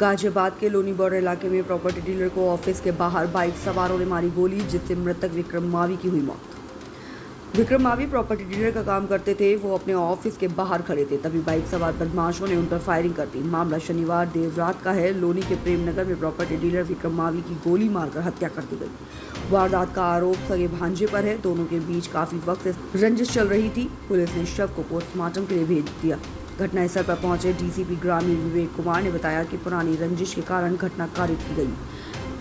गाजियाबाद के लोनी बॉर्डर इलाके में प्रॉपर्टी डीलर को ऑफ़िस के बाहर बाइक सवारों ने मारी गोली, जिससे मृतक विक्रम मावी की हुई मौत। विक्रम मावी प्रॉपर्टी डीलर का काम करते थे, वो अपने ऑफ़िस के बाहर खड़े थे, तभी बाइक सवार बदमाशों ने उन पर फायरिंग कर दी। मामला शनिवार देर रात का है। लोनी के प्रेमनगर में प्रॉपर्टी डीलर विक्रम मावी की गोली मारकर हत्या कर दी गई। वारदात का आरोप सगे भांजे पर है। दोनों के बीच काफ़ी वक्त रंजिश चल रही थी। पुलिस ने शव को पोस्टमार्टम के लिए भेज दिया। घटनास्थल पर पहुँचे डीसीपी ग्रामीण विवेक कुमार ने बताया कि पुरानी रंजिश के कारण घटना कारित की गई।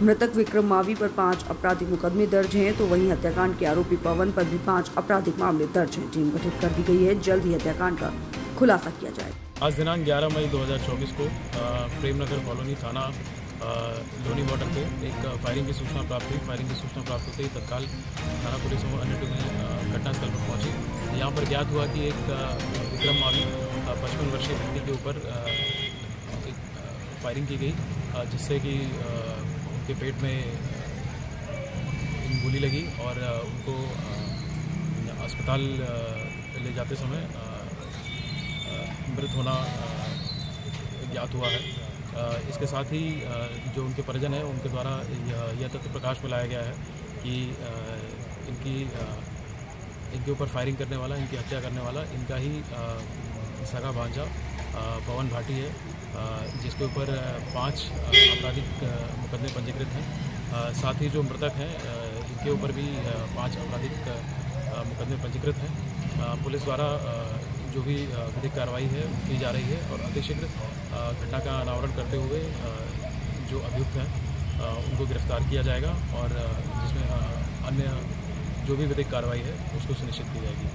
मृतक विक्रम मावी पर पाँच आपराधिक मुकदमे दर्ज हैं तो वहीं हत्याकांड के आरोपी पवन पर भी पाँच आपराधिक मामले दर्ज हैं। टीम गठित कर दी गई है। जल्द ही हत्याकांड का खुलासा किया जाए। आज दिनांक 11 मई 2024 को प्रेमनगर कॉलोनी थाना लोनी बॉर्डर पे एक फायरिंग की सूचना प्राप्त हुई। फायरिंग की सूचना प्राप्त होते ही तत्काल थाना पुलिस और अन्य टीमें घटनास्थल पर पहुँची। यहाँ पर ज्ञात हुआ कि एक विक्रम मावी पचपन वर्षीय व्यक्ति के ऊपर फायरिंग की गई जिससे कि उनके पेट में गोली लगी और उनको अस्पताल ले जाते समय मृत होना ज्ञात हुआ है। इसके साथ ही जो उनके परिजन हैं, उनके द्वारा यह तथ्य प्रकाश में लाया गया है कि इनकी इनके ऊपर फायरिंग करने वाला, इनकी हत्या करने वाला, इनका ही सगा भांजा पवन भाटी है जिसके ऊपर पाँच आपराधिक मुकदमे पंजीकृत हैं। साथ ही जो मृतक हैं इनके ऊपर भी पाँच आपराधिक मुकदमे पंजीकृत हैं। पुलिस द्वारा जो भी विधिक कार्रवाई है, की जा रही है और अतिशीघ्र घटना का अनावरण करते हुए जो अभियुक्त हैं उनको गिरफ़्तार किया जाएगा और जिसमें अन्य जो भी विधिक कार्रवाई है, उसको सुनिश्चित की जाएगी।